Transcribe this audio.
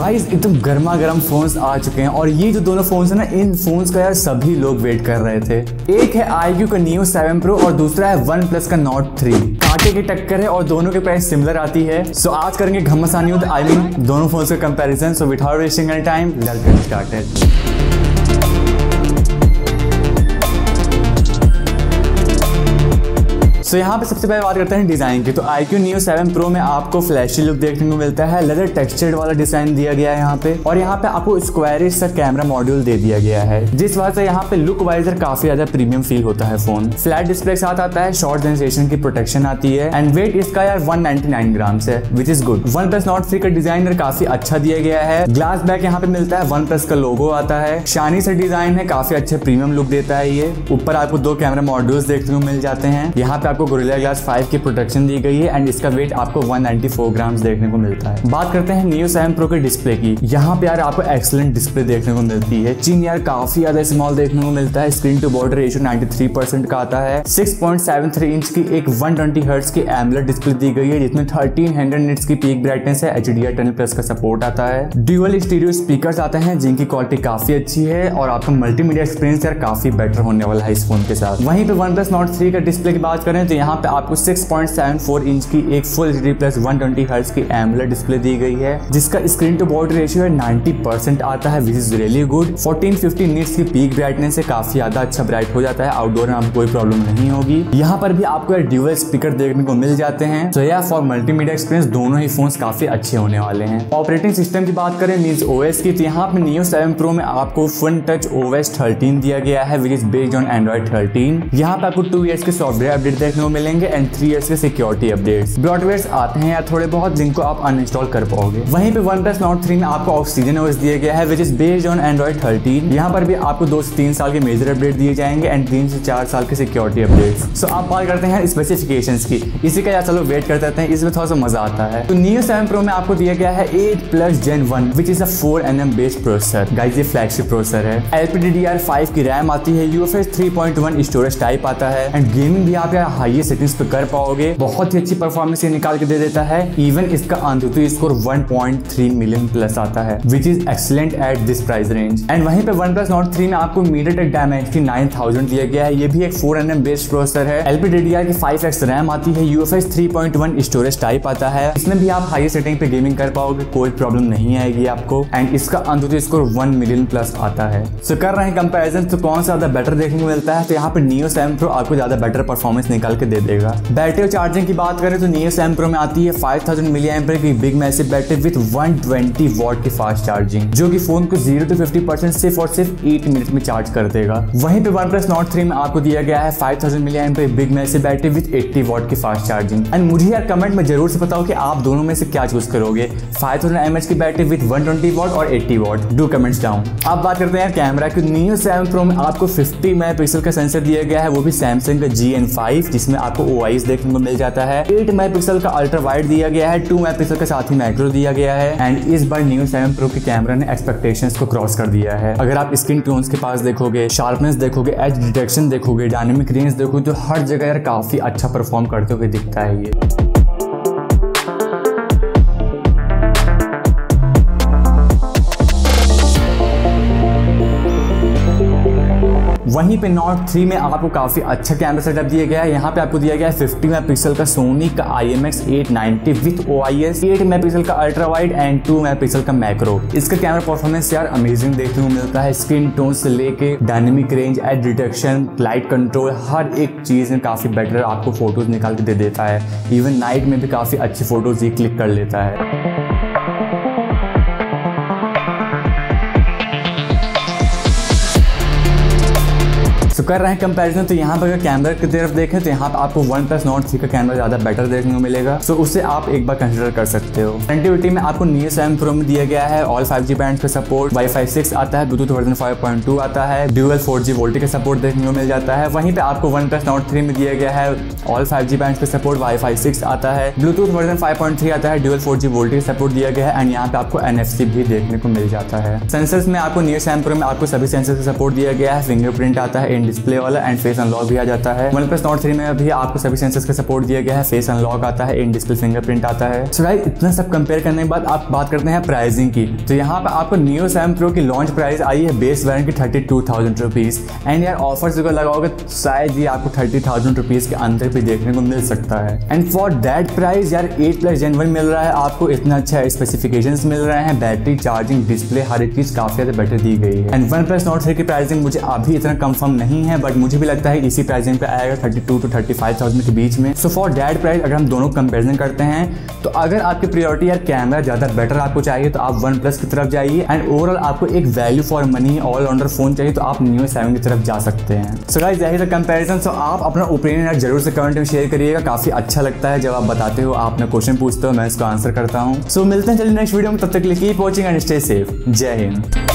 Guys एकदम गर्मा गर्म फोन्स आ चुके हैं और ये जो दोनों फोन्स है ना, इन फोन्स का यार सभी लोग वेट कर रहे थे। एक है आई का न्यू सेवन प्रो और दूसरा है वन प्लस का नोट थ्री कांटे की टक्कर है और दोनों के प्राइस सिमिलर आती है। सो आज करेंगे घमसानी आई मीन दोनों फ़ोन का comparison so without wasting time let's started so so, यहाँ पे सबसे पहले बात करते हैं डिज़ाइन की। तो iQOO Neo seven pro में आपको फ्लैशी लुक देखने को मिलता है। लेदर टेक्सचर्ड वाला डिज़ाइन दिया गया है यहाँ पे। और यहाँ पे आपको स्क्वायरिश सा कैमरा मॉड्यूल दे दिया गया है। जिस वजह से यहाँ पे लुक वाइजर काफ़ी ज़्यादा प्रीमियम फील होता है फ़ोन फ्लैट डिस्प्ले के साथ आता है शॉर्ट जनरेशन की प्रोटेक्शन आती है। एंड वेट इसका यार वन ग्राम है which is good OnePlus Nord three का डिज़ाइन काफ़ी अच्छा दिया गया है। ग्लास बैक यहाँ पे मिलता है वन प्लस का लोगो आता है। शानी से डिज़ाइन है काफ़ी अच्छे प्रीमियम लुक देता है ये। ऊपर आपको दो कैमरा मॉड्यूल्स देखने को मिल जाते हैं। यहाँ पे आपको गोरिल्ला ग्लास 5 की प्रोटेक्शन दी गई है एंड इसका वेट आपको 194 ग्राम्स देखने को मिलता है। बात करते हैं नियो सेवन प्रो के डिस्प्ले की। यहाँ पे यार आपको एक्सलेंट डिस्प्ले देखने को मिलती है। चीन यार काफ़ी ज़्यादा स्मॉल देखने को मिलता है। Screen to border ratio 93 percent का आता है। 6.73 इंच की एक 120 ट्वेंटी की एमलेट डिस्प्ले दी गई है, जिसमें 1300 निट्स की पीक ब्राइटनेस है। एच डी प्लस का सपोर्ट आता है। ड्यूअल स्टीरियो स्पीकर आते हैं, जिनकी क्वालिटी काफ़ी अच्छी है और आपका मल्टीमीडिया एक्सपीरियंस यार काफ़ी बेटर होने वाला है इस फ़ोन के साथ। वहीं पे वन प्लस नॉट थ्री का डिस्प्ले की बात करें तो यहाँ पे आपको 6.74 इंच की एक full H D plus one twenty hertz की एमलेट डिस्प्ले दी गई है, जिसका स्क्रीन टू बॉडी रेशियो है 90 परसेंट आता है which is really good 1450 nits की पीक ब्राइटनेस से काफ़ी ज़्यादा अच्छा ब्राइट हो जाता है आउटडोर में आपको कोई प्रॉब्लम नहीं होगी। यहाँ पर भी आपको ड्यूअल स्पीकर देखने को मिल जाते हैं। तो या फॉर मल्टीमीडिया एक्सपीरियंस दोनों ही फ़ोन काफ़ी अच्छे होने वाले हैं। ऑपरेटिंग सिस्टम की बात करें मीन ओएस की तो यहाँ पे नियो सेवन प्रो में आपको फन टच ओएस थर्टीन दिया गया है which is based on Android thirteen यहाँ पे आपको टू ईयर्स के सॉफ्टवेयर अपडेट देखने को मिलेंगे एंड थ्री ईयर्स के सिक्योरिटी अपडेट्स ब्रॉडवेयर आते हैं या थोड़े बहुत जिनको आप अनइंस्टॉल कर पाओगे. वहीं पे वन प्लस नोट थ्री में आपको ऑक्सीजन ओएस दिया गया है which is based on Android thirteen यहाँ पर भी आपको दो से तीन साल के मेजर अपडेट दिए जाएँगे एंड तीन से चार साल के सिक्योरिटी अपडेट सो आप बात करते हैं स्पेसिफिकेशन की. इसी का यार चलो वेट करते हैं, इसमें थोड़ा सा मज़ा आता है. तो नियो सेवन प्रो में आपको दिया गया है eight plus gen one which is a four N M based processor guys ये फ्लैगशिप प्रोसेसर है. एलपीडीडीआर फाइव की रैम आती है UFS three point one storage type आता है. एंड गेमिंग भी आप यार हाई सेटिंग्स पे कर पाओगे। बहुत ही अच्छी परफॉर्मेंस ये निकाल के दे देता है। इवन इसका अंतुतु स्कोर 1.3 मिलियन प्लस आता है which is excellent at this price range and वहीं पे वन प्लस नोट थ्री में आपको मीडियाटेक डायमेंसिटी 9000 दिया गया है। ये भी एक 4 एन बेस्ड प्रोसेसर है। एलपीडीडीआर की 5x रैम आती है। यूएफएस 3.1 स्टोरेज टाइप आता है। इसमें भी आप हाई सेटिंग पे गेमिंग कर पाओगे। कोई प्रॉब्लम नहीं आएगी आपको। एंड इसका AnTuTu score one million plus आता है। सो कर रहे हैं कंपेरिजन तो कौन सा ज़्यादा बेटर देखने को मिलता है? तो यहाँ पे नियो सेवन प्रो आपको ज़्यादा बेटर परफॉर्मेंस निकाल के दे देगा। बैटरी और चार्जिंग की बात करें तो नियो सेवन प्रो में आती है 5000 थाउज़ेंड मिली की big massive battery with 120 watt की फास्ट चार्जिंग जो कि फ़ोन को ज़ीरो टू फिफ्टी परसेंट सिर्फ़ और सिर्फ़ एट मिनट में चार्ज कर देगा। वहीं पे वन प्लस नोट थ्री में आपको दिया गया है 5000 thousand milli big massive battery with 80 watt की फास्ट चार्जिंग एंड मुझे यार कमेंट में ज़रूर से बताओ कि आप दोनों में से क्या चूज़ करोगे। फाइव थाउज़ेंड एम एच की battery with one twenty watt और eighty watt do comments down अब बात करते हैं कैमरा की। नियो सेवन प्रो में आपको फिफ्टी मेगा पिक्सल का सेंसर दिया गया है, वो भी सैमसंग का जी एन फाइव जिसमें आपको ओ देखने को मिल जाता है। एट मेगा का अल्ट्रा वाइड दिया गया है टू मेगा के साथ ही माइक्रो दिया गया है। एंड इस बार न्यू सेवन प्रो के कैमरा ने एक्सपेक्टेशन को क्रॉस कर दिया है। अगर आप स्क्रीन टोन्स के पास देखोगे शार्पनेस देखोगे एच डिटेक्शन देखोगे डायनेमिक रेंज देखोगे तो हर जगह यार काफ़ी अच्छा परफॉर्म करते हुए दिखता है ये। वहीं पे नॉट थ्री में आपको काफ़ी अच्छा कैमरा सेटअप दिया गया है। यहाँ पे आपको दिया गया है फिफ्टी मेगा का सोनी का I M X eight ninety with O I S eight mega का ultra wide and two mega का मैक्रो इसका कैमरा परफॉर्मेंस यार अमेजिंग देखने को मिलता है। स्क्रीन टोन से लेके dynamic range edge detection light control हर एक चीज़ में काफ़ी बेटर आपको फ़ोटोज़ निकाल के दे देता है। इवन नाइट में भी काफ़ी अच्छी फ़ोटोज़ ये क्लिक कर लेता है। तो कर रहे हैं कंपैरिजन तो यहाँ पर अगर कैमरा की तरफ़ देखें तो यहाँ पर आपको वन प्लस नोट थ्री का कैमरा ज़्यादा बेटर देखने को मिलेगा। तो उससे आप एक बार कंसिडर कर सकते हो। कनेक्टिविटी में आपको नियो सेवन प्रो में दिया गया है। ऑल फाइव जी बैंड का सपोर्ट वाई फाई सिक्स आता है bluetooth version five point two आता है ड्यूएल फोर जी वोल्टी का सपोर्ट देखने को मिल जाता है। वहीं पर आपको वन प्लस नोट थ्री में दिया गया है। ऑल फाइव जी बैंड का सपोर्ट वाई फाई सिक्स आता है। Bluetooth version five point three आता है ड्यूएल फोर जी वोल्टी का सपोर्ट दिया गया है। एंड यहाँ पे आपको एन एफ़ सी भी देखने को मिल जाता है। सेंसर्स में आपको नियो सेवन प्रो में आपको सभी सेंसर का सपोर्ट दिया गया है। फिंगरप्रिंट आता है इन डिस्प्ले वाला एंड फेस अनलॉक भी आ जाता है। वन प्लस नोट थ्री में भी आपको सभी सेंसर्स का सपोर्ट दिया गया है। फेस अनलॉक आता है इन डिस्प्ले फिंगरप्रिंट आता है। सो गाइस इतना सब कंपेयर करने के बाद आप बात करते हैं प्राइसिंग की। तो यहाँ पे आपको न्यू सेवन प्रो की लॉन्च प्राइस आई है बेस वेरियंट की thirty two thousand rupees and यार ऑफर्स अगर लगाओगे तो शायद ये आपको थर्टी थाउज़ेंड रुपीज़ के अंदर भी देखने को मिल सकता है। एंड फॉर दैट प्राइस यार एट प्लस जेन वन मिल रहा है। आपको इतना अच्छा स्पेसिफिकेशन मिल रहे हैं। बैटरी चार्जिंग डिस्प्ले हर एक चीज़ काफ़ी ज़्यादा बेटर दी गई है। And one plus note three की प्राइसिंग मुझे अभी इतना कंफर्म नहीं है बट मुझे भी लगता है इसी प्राइसिंग पे आएगा thirty two to thirty five thousand के बीच में। सो फॉर दैट प्राइस अगर हम दोनों कंपेरिजन करते हैं तो अगर आपकी प्रियोरिटी यार कैमरा ज़्यादा बेटर आपको चाहिए तो आप वन प्लस की तरफ़ जाइए एंड ओवरऑल आपको एक value for money all rounder phone चाहिए तो आप न्यू सेवन की तरफ़ जा सकते हैं। सो गाइस यही था कंपैरिजन सो आप अपना ओपिनियन यार ज़रूर से कमेंट में शेयर करिएगा, काफ़ी अच्छा लगता है जब आप बताते हो आपने क्वेश्चन पूछते हो, मैं इसको आंसर करता हूँ। सो मिलते हैं चलिए नेक्स्ट वीडियो में, तब तक के लिए keep watching and stay safe जय हिंद।